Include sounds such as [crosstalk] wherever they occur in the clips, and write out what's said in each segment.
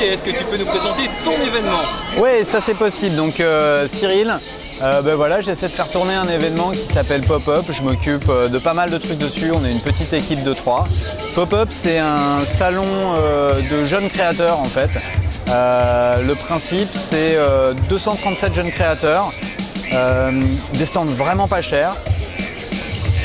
est-ce que tu peux nous présenter ton événement Oui, ça c'est possible. Donc euh, Cyril, euh, ben voilà, j'essaie de faire tourner un événement qui s'appelle Pop-Up. Je m'occupe euh, de pas mal de trucs dessus. On est une petite équipe de trois. Pop-Up, c'est un salon de jeunes créateurs en fait. Le principe, c'est euh, 237 jeunes créateurs, des stands vraiment pas chers.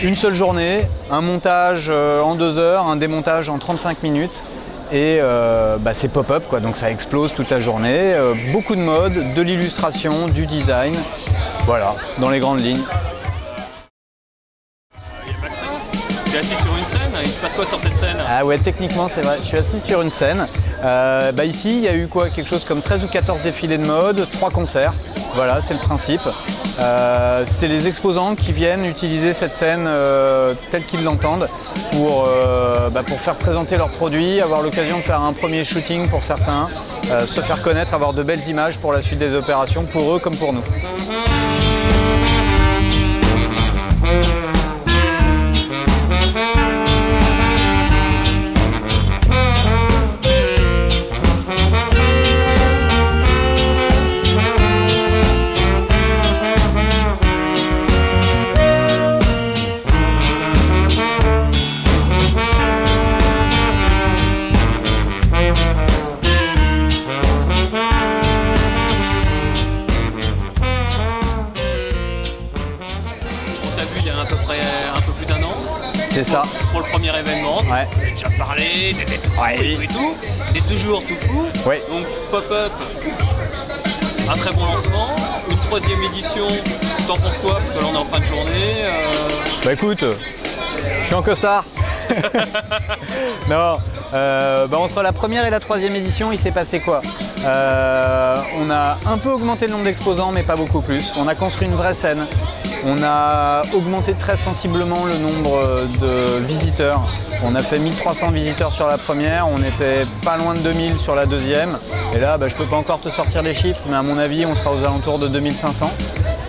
Une seule journée, un montage en deux heures, un démontage en 35 minutes. Et euh, bah, c'est pop-up, quoi, donc ça explose toute la journée. Euh, beaucoup de mode, de l'illustration, du design. Voilà, dans les grandes lignes. Il n'y a pas que ça. Tu es assis sur une scène, il se passe quoi sur cette scène? Ah ouais, techniquement c'est vrai, je suis assis sur une scène. Euh, bah ici, il y a eu quoi? Quelque chose comme 13 ou 14 défilés de mode, 3 concerts. Voilà, c'est le principe. Euh, c'est les exposants qui viennent utiliser cette scène euh, telle qu'ils l'entendent pour, euh, bah, pour faire présenter leurs produits, avoir l'occasion de faire un premier shooting pour certains, se faire connaître, avoir de belles images pour la suite des opérations, pour eux comme pour nous. C'est ça. pour le premier événement. Ouais. On a déjà parlé, t'étais tout fou Ouais. et tout et tout. T'es toujours tout fou. Ouais. Donc pop-up, un très bon lancement. Une troisième édition, t'en penses quoi? Parce que là on est en fin de journée. euh, Bah écoute, je suis en costard. [laughs] non, euh, bah entre la première et la troisième édition, il s'est passé quoi? Euh, On a un peu augmenté le nombre d'exposants, mais pas beaucoup plus. On a construit une vraie scène. On a augmenté très sensiblement le nombre de visiteurs. On a fait 1300 visiteurs sur la première, on était pas loin de 2000 sur la deuxième. Et là, bah, je peux pas encore te sortir les chiffres, mais à mon avis, on sera aux alentours de 2500.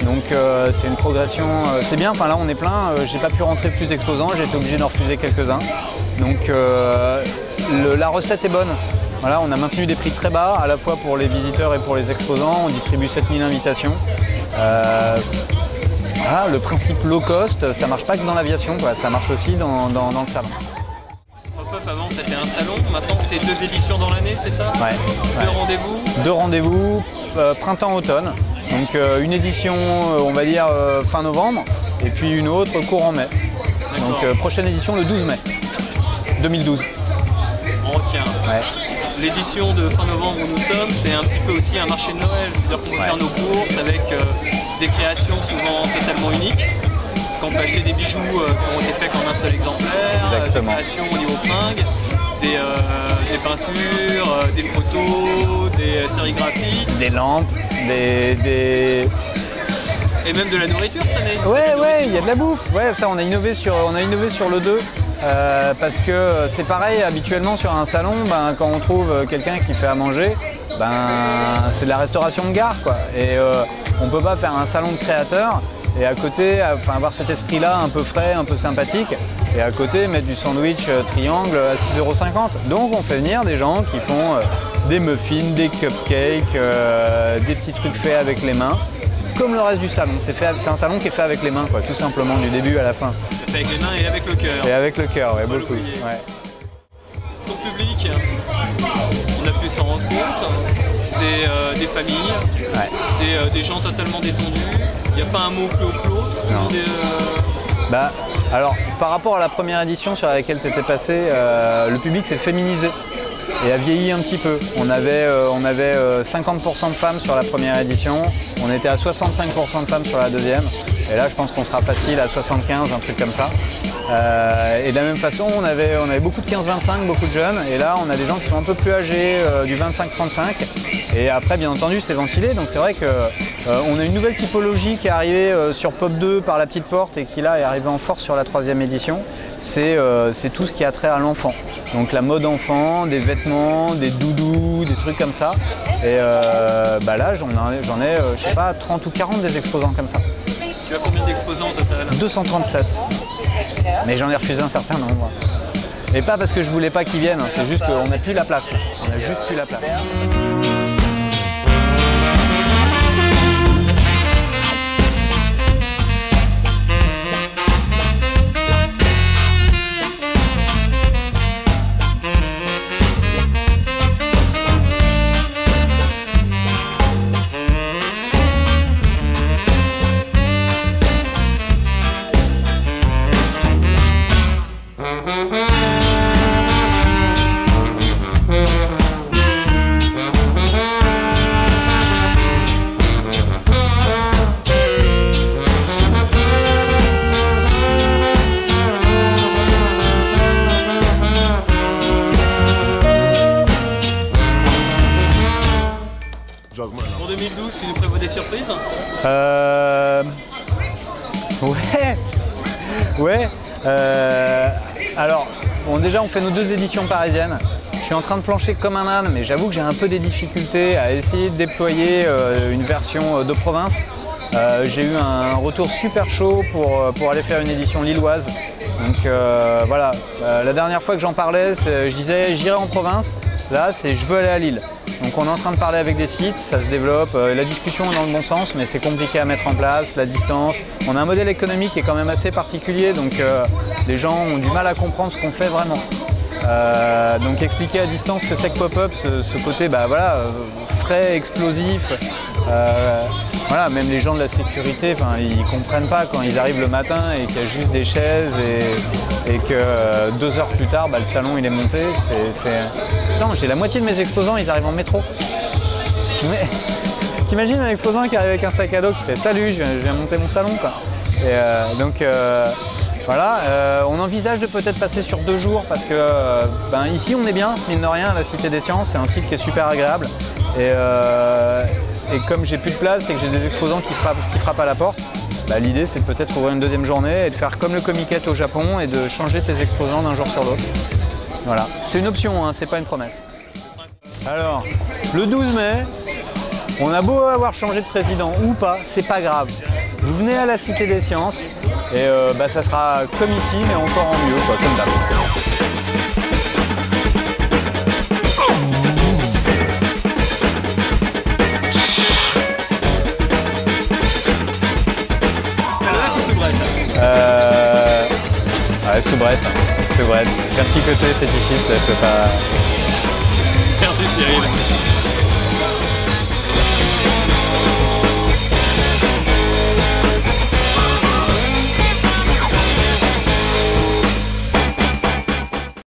Donc euh, c'est une progression, euh, c'est bien, là on est plein, euh, j'ai pas pu rentrer plus d'exposants, j'ai été obligé d'en refuser quelques-uns. Donc euh, la recette est bonne. On a maintenu des prix très bas, à la fois pour les visiteurs et pour les exposants, on distribue 7000 invitations. Ah, le principe low cost, ça marche pas que dans l'aviation, ça marche aussi dans, dans- dans le salon. Pop-up avant c'était un salon, maintenant c'est deux éditions dans l'année, c'est ça Ouais, Deux ouais. rendez-vous Deux rendez-vous, euh, printemps-automne. Donc euh, une édition, euh, on va dire, euh, fin novembre, et puis une autre courant mai. Donc prochaine édition le 12 mai 2012. On retient. Ouais. L'édition de fin novembre où nous sommes, c'est un petit peu aussi un marché de Noël. C'est-à-dire qu'on Ouais. faire nos courses avec des créations souvent totalement uniques. Parce qu'on peut acheter des bijoux euh, qui ont été faits qu'en un seul exemplaire, euh, des créations au niveau fringues, des, euh, des peintures, des photos, des sérigraphies Des lampes, des, des- et même de la nourriture cette année. Ouais, ouais, il y a de la bouffe. Ouais, ça, on a innové sur, on a innové sur le 2. euh, parce que c'est pareil, habituellement sur un salon, ben, quand on trouve quelqu'un qui fait à manger, ben, c'est de la restauration de gare. Quoi. Et euh, on peut pas faire un salon de créateurs et à côté, enfin, avoir cet esprit-là un peu frais, un peu sympathique, et à côté mettre du sandwich euh, triangle à 6,50€. Donc on fait venir des gens qui font euh, des muffins, des cupcakes, euh, des petits trucs faits avec les mains comme le reste du salon. C'est un salon qui est fait avec les mains, quoi, tout simplement, du début à la fin. C'est fait avec les mains et avec le cœur. Et avec le cœur, ouais, beaucoup. Ouais. Ton public, on a pu s'en rendre compte, c'est euh, des familles, Ouais. c'est euh, des gens totalement détendus, il n'y a pas un mot plus haut que l'autre. Euh, Bah, alors, par rapport à la première édition sur laquelle tu étais passé, euh, le public s'est féminisé et a vieilli un petit peu. On avait, euh, on avait euh, 50% de femmes sur la première édition, on était à 65% de femmes sur la deuxième, et là je pense qu'on sera facile à 75, un truc comme ça. Euh, et de la même façon, on avait, on avait beaucoup de 15-25, beaucoup de jeunes, et là on a des gens qui sont un peu plus âgés, euh, du 25-35, et après bien entendu c'est ventilé, donc c'est vrai que euh, a une nouvelle typologie qui est arrivée sur Pop 2 par la petite porte et qui là est arrivée en force sur la troisième édition, c'est tout ce qui a trait à l'enfant. Donc la mode enfant, des vêtements, des doudous, des trucs comme ça. Et bah là j'en ai, ai je sais pas, 30 ou 40 des exposants comme ça. Tu as combien d'exposants au total 237. Mais j'en ai refusé un certain nombre. Et pas parce que je voulais pas qu'ils viennent, hein. c'est juste qu'on n'a plus la place. On a juste plus la place. Ouais. Ouais. Euh... Alors, bon, déjà, on fait nos deux éditions parisiennes. Je suis en train de plancher comme un âne, mais j'avoue que j'ai un peu des difficultés à essayer de déployer euh, une version euh, de province. J'ai eu un retour super chaud pour, pour aller faire une édition lilloise. Donc voilà, la dernière fois que j'en parlais, je disais j'irai en province. Là, c'est je veux aller à Lille. Donc on est en train de parler avec des sites, ça se développe. Euh, la discussion est dans le bon sens, mais c'est compliqué à mettre en place, la distance. On a un modèle économique qui est quand même assez particulier, donc euh, les gens ont du mal à comprendre ce qu'on fait vraiment. Euh, donc expliquer à distance ce que c'est que pop-up, ce, ce côté bah, voilà, frais, explosif. Euh, voilà, même les gens de la sécurité, ils comprennent pas quand ils arrivent le matin et qu'il y a juste des chaises et, que euh, deux heures plus tard, bah, le salon il est monté. Non, j'ai la moitié de mes exposants, ils arrivent en métro. T'imagines un exposant qui arrive avec un sac à dos qui fait salut, je viens, monter mon salon quoi. Euh, donc voilà, on envisage de peut-être passer sur deux jours parce que ben, ici on est bien, mine de rien, la Cité des Sciences, c'est un site qui est super agréable. Et, et comme j'ai plus de place et que j'ai des exposants qui frappent, qui frappent à la porte, bah, l'idée c'est peut-être ouvrir une deuxième journée et de faire comme le Comiket au Japon et de changer tes exposants d'un jour sur l'autre. Voilà, c'est une option, hein, c'est pas une promesse. Alors, le 12 mai, on a beau avoir changé de président ou pas, c'est pas grave. Vous venez à la Cité des Sciences et euh, bah, ça sera comme ici, mais encore en mieux, quoi, comme d'hab. verticauté fétichiste, je peux pas... Merci Cyril.